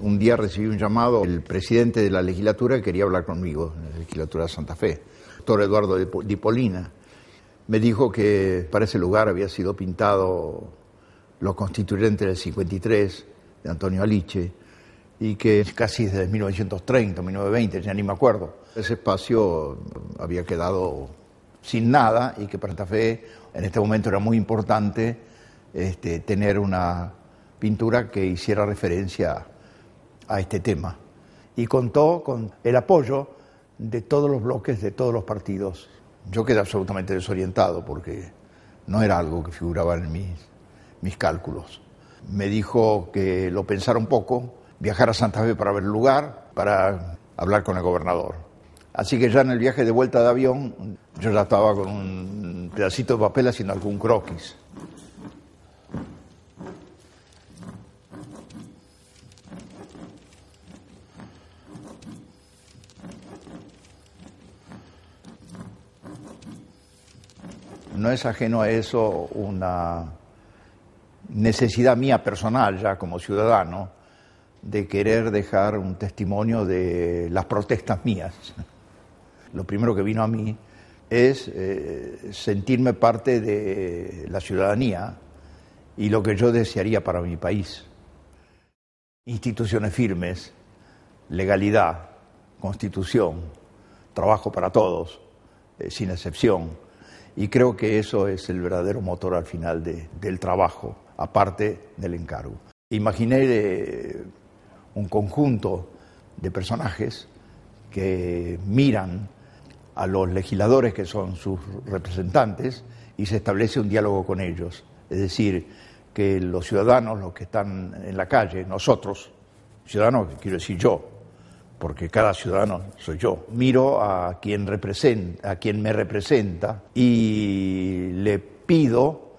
un día recibí un llamado del presidente de la legislatura que quería hablar conmigo, en la legislatura de Santa Fe, doctor Eduardo Di Polina. Me dijo que para ese lugar había sido pintado los constituyentes del 53 de Antonio Aliche y que casi desde 1930, 1920, ya ni me acuerdo, ese espacio había quedado sin nada y que para Santa Fe en este momento era muy importante este, tener una pintura que hiciera referencia a este tema. Y contó con el apoyo de todos los bloques, de todos los partidos. Yo quedé absolutamente desorientado porque no era algo que figuraba en mis, mis cálculos. Me dijo que lo pensara un poco, viajar a Santa Fe para ver el lugar, para hablar con el gobernador. Así que ya en el viaje de vuelta de avión, yo ya estaba con un pedacito de papel haciendo algún croquis. No es ajeno a eso una necesidad mía personal ya como ciudadano de querer dejar un testimonio de las protestas mías. Lo primero que vino a mí es eh, sentirme parte de la ciudadanía y lo que yo desearía para mi país. Instituciones firmes, legalidad, constitución, trabajo para todos, eh, sin excepción y creo que eso es el verdadero motor al final del trabajo, aparte del encargo. Imaginé eh, un conjunto de personajes que miran a los legisladores que son sus representantes y se establece un diálogo con ellos. Es decir, que los ciudadanos, los que están en la calle, nosotros, ciudadanos, quiero decir yo, porque cada ciudadano soy yo. Miro a quien, representa, a quien me representa y le pido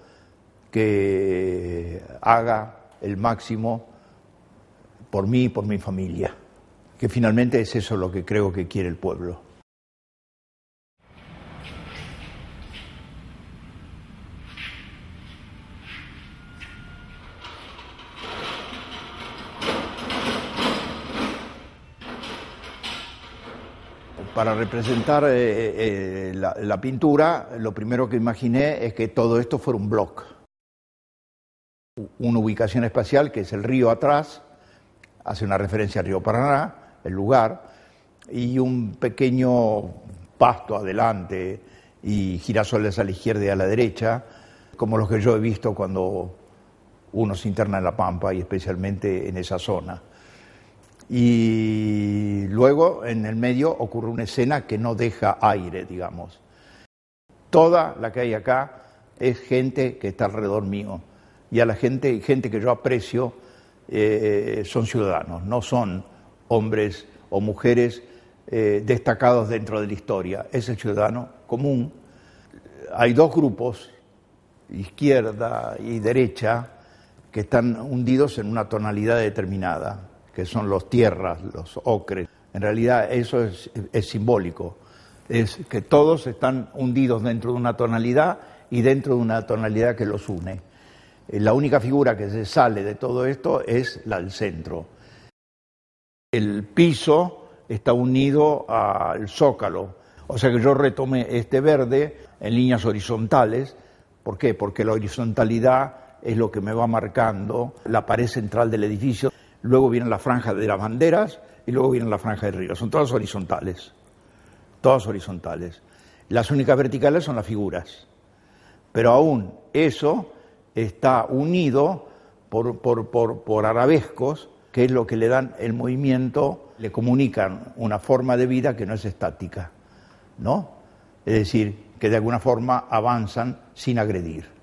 que haga el máximo por mí y por mi familia, que finalmente es eso lo que creo que quiere el pueblo. Para representar eh, eh, la, pintura, lo primero que imaginé es que todo esto fuera un bloque. Una ubicación espacial que es el río atrás, hace una referencia al río Paraná, el lugar, y un pequeño pasto adelante y girasoles a la izquierda y a la derecha, como los que yo he visto cuando uno se interna en la Pampa y especialmente en esa zona. Y luego en el medio ocurre una escena que no deja aire, digamos. Toda la que hay acá es gente que está alrededor mío. Y a la gente, gente que yo aprecio, eh, son ciudadanos, no son hombres o mujeres eh, destacados dentro de la historia. Es el ciudadano común. Hay dos grupos, izquierda y derecha, que están hundidos en una tonalidad determinada que son los tierras, los ocres. En realidad eso es, simbólico, es que todos están hundidos dentro de una tonalidad y dentro de una tonalidad que los une. Eh, la única figura que se sale de todo esto es la del centro. El piso está unido al zócalo, o sea que yo retomé este verde en líneas horizontales. ¿Por qué? Porque la horizontalidad es lo que me va marcando la pared central del edificio luego viene la franja de las banderas y luego viene la franja de arriba. Son todas horizontales, todas horizontales. Las únicas verticales son las figuras, pero aún eso está unido por, por, arabescos, que es lo que le dan el movimiento, le comunican una forma de vida que no es estática, ¿no? Es decir, que de alguna forma avanzan sin agredir.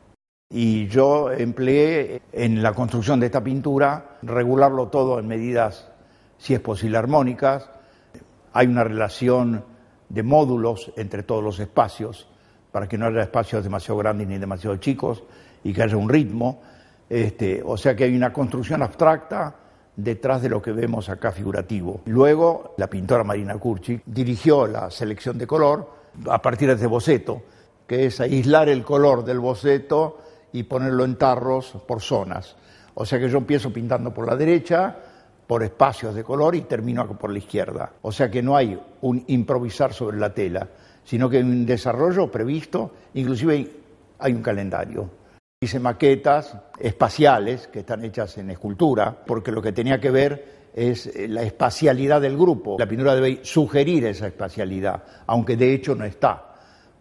Y yo empleé en la construcción de esta pintura regularlo todo en medidas, si es posible, armónicas. Hay una relación de módulos entre todos los espacios para que no haya espacios demasiado grandes ni demasiado chicos y que haya un ritmo. Este, o sea que hay una construcción abstracta detrás de lo que vemos acá figurativo. Luego, la pintora Marina Kurchik dirigió la selección de color a partir de este boceto, que es aislar el color del boceto y ponerlo en tarros por zonas. O sea que yo empiezo pintando por la derecha, por espacios de color y termino por la izquierda. O sea que no hay un improvisar sobre la tela, sino que hay un desarrollo previsto, inclusive hay un calendario. Hice maquetas espaciales que están hechas en escultura, porque lo que tenía que ver es eh, la espacialidad del grupo. La pintura debe sugerir esa espacialidad, aunque de hecho no está,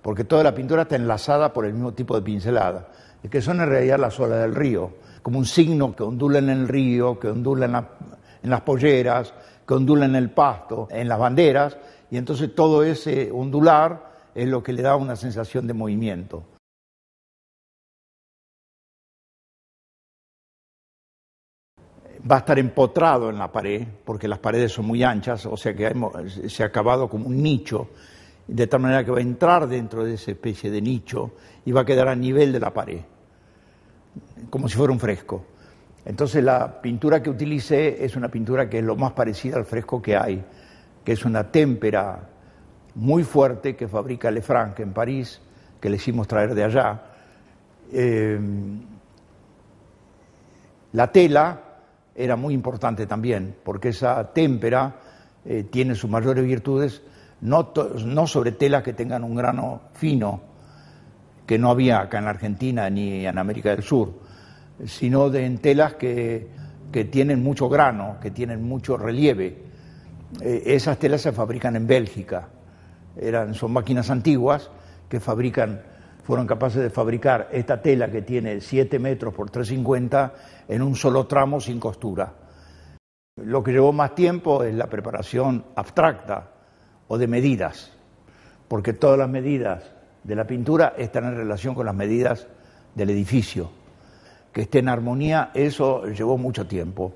porque toda la pintura está enlazada por el mismo tipo de pincelada, que son en realidad las olas del río, como un signo que ondula en el río, que ondula en la en las polleras, que ondulan en el pasto, en las banderas, y entonces todo ese ondular es lo que le da una sensación de movimiento. Va a estar empotrado en la pared, porque las paredes son muy anchas, o sea que se ha acabado como un nicho, de tal manera que va a entrar dentro de esa especie de nicho y va a quedar a nivel de la pared, como si fuera un fresco. Entonces la pintura que utilicé es una pintura que es lo más parecida al fresco que hay, que es una témpera muy fuerte que fabrica Lefranc en París, que le hicimos traer de allá. Eh, la tela era muy importante también, porque esa témpera eh, tiene sus mayores virtudes, no, sobre telas que tengan un grano fino, que no había acá en Argentina ni en América del Sur, sino de en telas que, tienen mucho grano, que tienen mucho relieve. Eh, esas telas se fabrican en Bélgica. Eran, son máquinas antiguas que fabrican, fueron capaces de fabricar esta tela que tiene 7 metros por 3,50 en un solo tramo sin costura. Lo que llevó más tiempo es la preparación abstracta o de medidas, porque todas las medidas de la pintura están en relación con las medidas del edificio que esté en armonía, eso llevó mucho tiempo.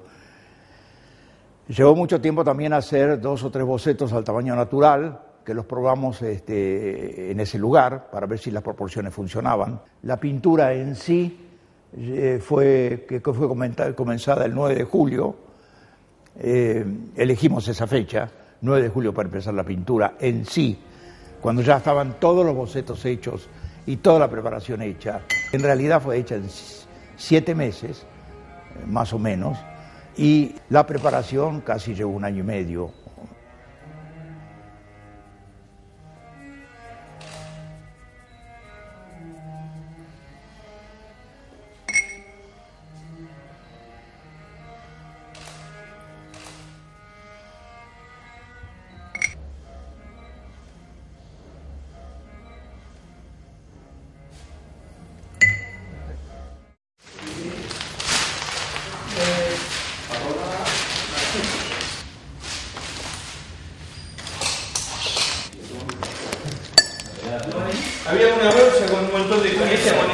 Llevó mucho tiempo también hacer dos o tres bocetos al tamaño natural, que los probamos este, en ese lugar para ver si las proporciones funcionaban. La pintura en sí eh, fue, que fue comenzada el 9 de julio, eh, elegimos esa fecha, 9 de julio para empezar la pintura en sí, cuando ya estaban todos los bocetos hechos y toda la preparación hecha. En realidad fue hecha en siete meses, eh, más o menos, y la preparación casi llevó un año y medio,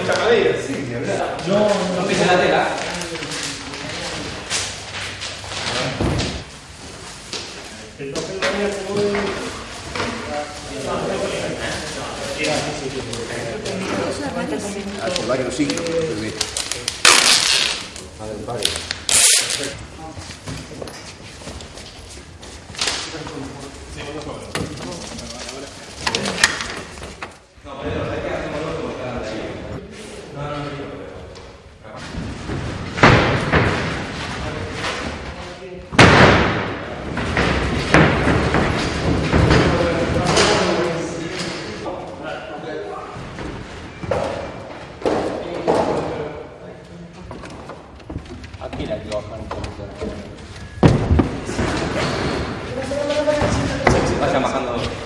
Sí, No, no pisa la tela. 干嘛呢